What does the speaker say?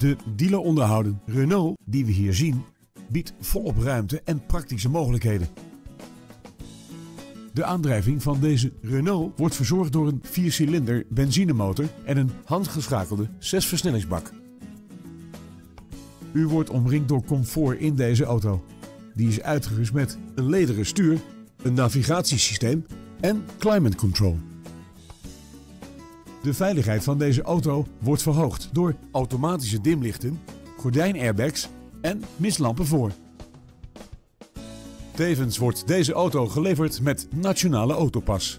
De dealer onderhouden Renault, die we hier zien, biedt volop ruimte en praktische mogelijkheden. De aandrijving van deze Renault wordt verzorgd door een 4-cilinder benzinemotor en een handgeschakelde 6-versnellingsbak. U wordt omringd door comfort in deze auto. Die is uitgerust met een lederen stuur, een navigatiesysteem en climate control. De veiligheid van deze auto wordt verhoogd door automatische dimlichten, gordijnairbags en mistlampen voor. Tevens wordt deze auto geleverd met nationale autopas.